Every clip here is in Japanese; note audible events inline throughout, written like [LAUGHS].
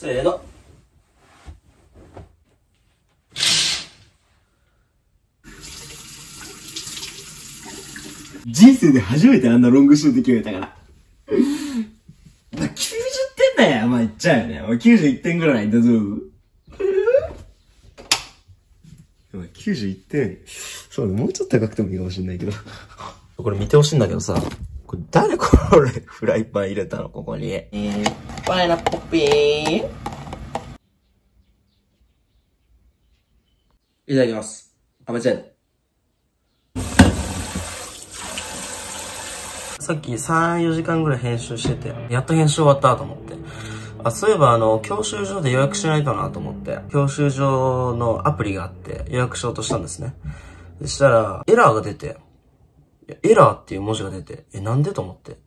せーの。人生で初めてあんなロングシュート決めたから。まあ、90点だよ。まあ、言っちゃうよね。まあ、91点ぐらいだぞ。まあ91点。そうだ、もうちょっと高くてもいいかもしれないけど。これ見てほしいんだけどさ、これ誰これ [LAUGHS] フライパン入れたのここに。えー、パイナップルピーン。いただきます。あめちゃん。さっき3、4時間ぐらい編集してて、やっと編集終わったと思って。あ、そういえばあの、教習所で予約しないとなと思って、教習所のアプリがあって予約しようとしたんですね。そしたら、エラーが出て、エラーっていう文字が出て、え、なんでと思って。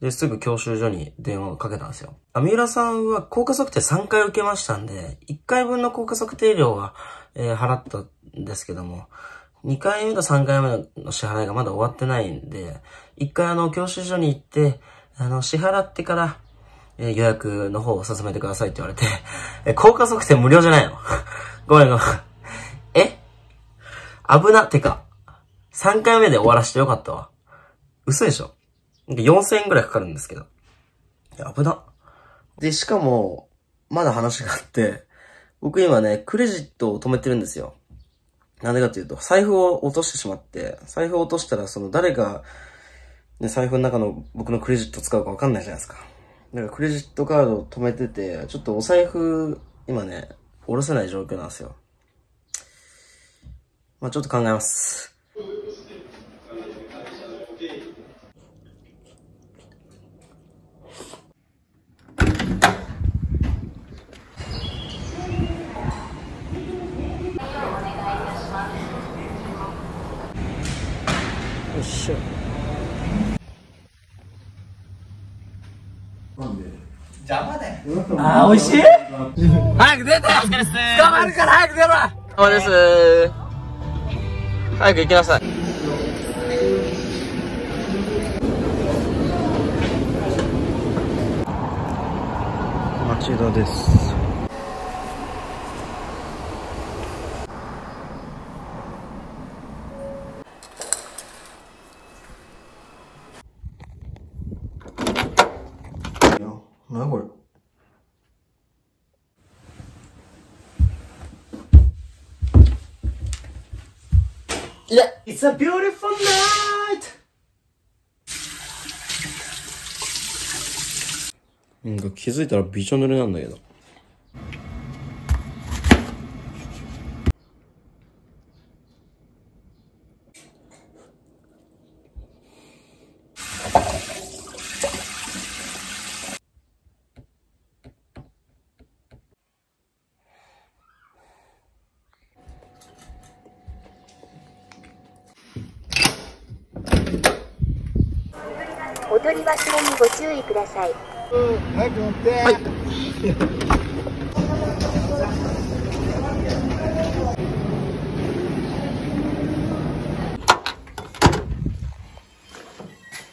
で、すぐ教習所に電話をかけたんですよ。あ、三浦さんは効果測定3回受けましたんで、1回分の効果測定料は、えー払ったんですけども、2回目と3回目の支払いがまだ終わってないんで、1回あの、教習所に行って、あの、支払ってから、えー予約の方を進めてくださいって言われて、え、効果測定無料じゃないの？[LAUGHS] ごめんごめん。え？危なっ、てか、3回目で終わらしてよかったわ。嘘でしょなんか4000円くらいかかるんですけど。や、危な。で、しかも、まだ話があって、僕今ね、クレジットを止めてるんですよ。なんでかっていうと、財布を落としてしまって、財布を落としたら、その誰が、ね、財布の中の僕のクレジット使うかわかんないじゃないですか。だからクレジットカードを止めてて、ちょっとお財布、今ね、下ろせない状況なんですよ。まあちょっと考えます。あー、美味しい？早く出て！捕まるから早く出ろ！捕まです。早く行きなさい。町田です。なにこれいや It's a beautiful night! なんか気づいたらびちょ濡れなんだけど。踊り忘れにご注意ください。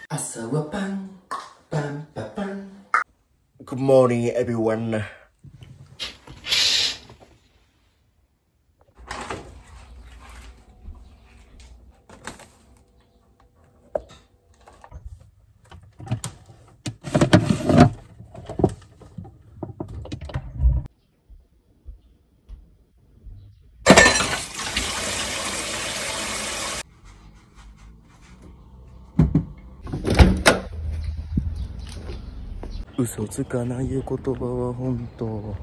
朝はパン、パンパパン。Good morning, everyone. 嘘つかない言葉は本当。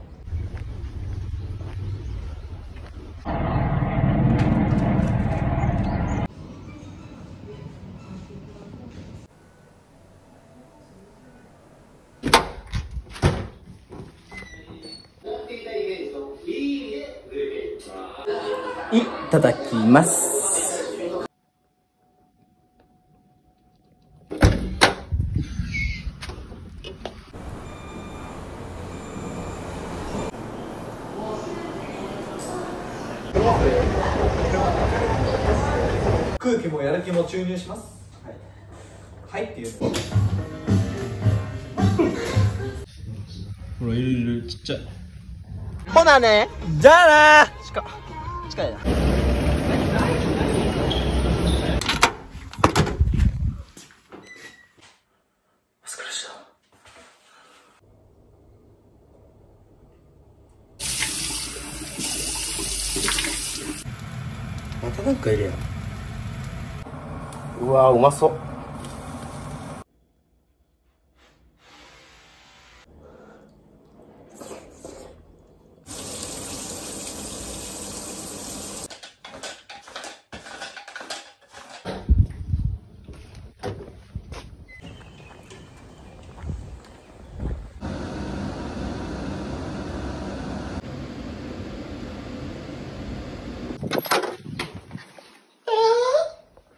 いただきます。空気もやる気も注入します。はい、はいっていう。ほら、いるいる、ちっちゃい。ほなね。じゃあな近近いな。またなんかいるやんうわうまそう。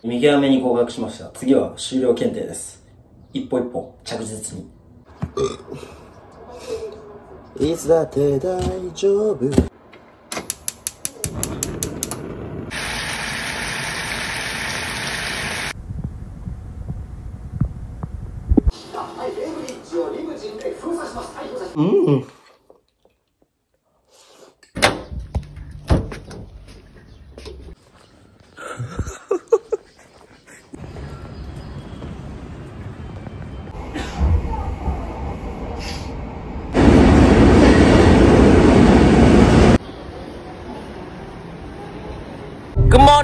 見極めに合格しました。次は終了検定です。一歩一歩着実に。いつだって大丈夫。うん。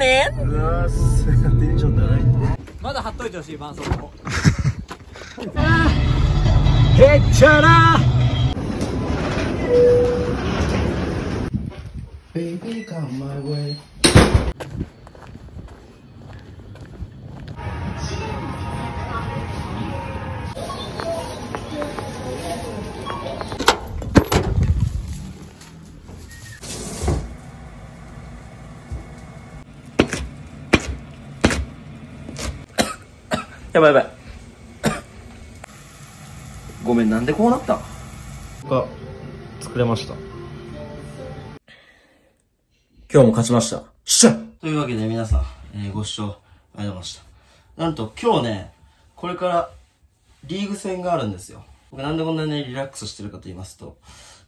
Good morning! テンション高いまだ貼っといてほしい絆創膏へっちゃら Baby, come my way. やばいやばい。[COUGHS] ごめん、なんでこうなったが、作れました。今日も勝ちました。しゃというわけで皆さん、えーご視聴ありがとうございました。なんと今日ね、これからリーグ戦があるんですよ。僕なんでこんなにね、リラックスしてるかと言いますと、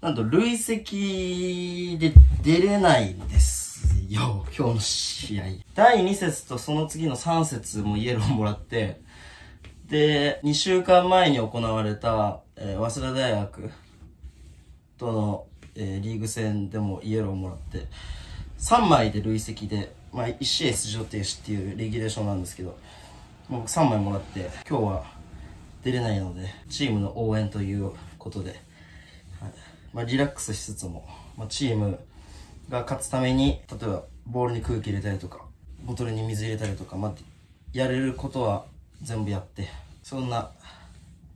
なんと累積で出れないんですよ、今日の試合。第2節とその次の3節もイエローもらって、で、2週間前に行われた、えー早稲田大学との、えーリーグ戦でもイエローをもらって、3枚で累積で、まあ、1試合出場停止っていうレギュレーションなんですけど、僕3枚もらって、今日は出れないので、チームの応援ということで、はい。まあ、リラックスしつつも、まあ、チームが勝つために、例えばボールに空気入れたりとか、ボトルに水入れたりとか、まあ、やれることは全部やって、そんな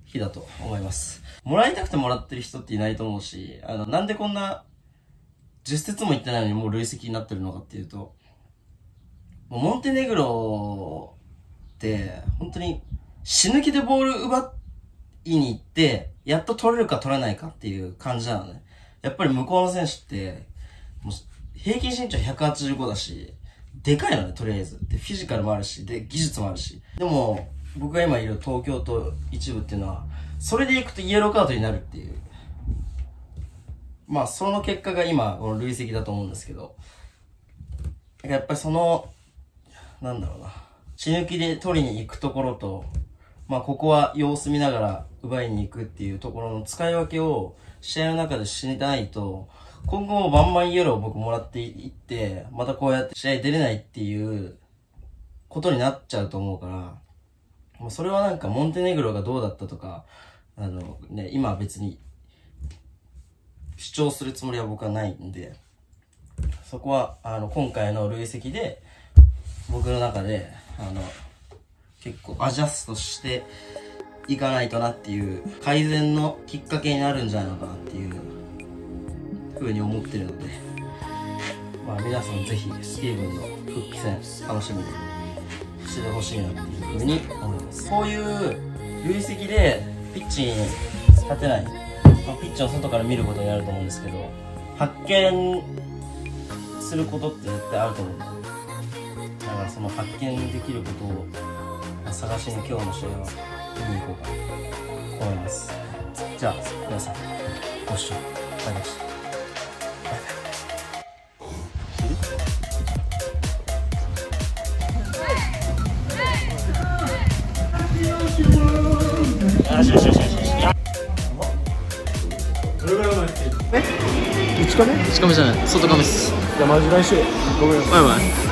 日だと思います。もらいたくてもらってる人っていないと思うし、あの、なんでこんな10節も行ってないのにもう累積になってるのかっていうと、もうモンテネグロって、本当に死ぬ気でボール奪いに行って、やっと取れるか取れないかっていう感じなのね。やっぱり向こうの選手って、もう平均身長185だし、でかいのね、とりあえず。で、フィジカルもあるし、で、技術もあるし。でも、僕が今いる東京と一部っていうのは、それで行くとイエローカードになるっていう。まあ、その結果が今、この累積だと思うんですけど。やっぱりその、なんだろうな。死ぬ気で取りに行くところと、まあ、ここは様子見ながら奪いに行くっていうところの使い分けを試合の中でしないと、今後もバンバンイエローを僕もらっていって、またこうやって試合出れないっていうことになっちゃうと思うから、もうそれはなんかモンテネグロがどうだったとか、あのね、今は別に主張するつもりは僕はないんで、そこは、あの、今回の累積で、僕の中で、あの、結構アジャストしていかないとなっていう、改善のきっかけになるんじゃないのかなっていう、ふうに思ってるので、まあ皆さんぜひ、スティーブンの復帰戦、楽しみに。してほしいなっていうふうに思います。こういう累積で、ピッチに立てない、まあ、ピッチの外から見ることになると思うんですけど、発見することって絶対あると思うんだ。だからその発見できることを探しに今日の試合は見に行こうかなと思います。じゃあ皆さんご視聴ありがとうございました。って1カメじゃない。外カメっす。じゃあマジ来週ごめんバイバイ